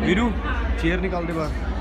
Veeru chair निकाल दे बाहर।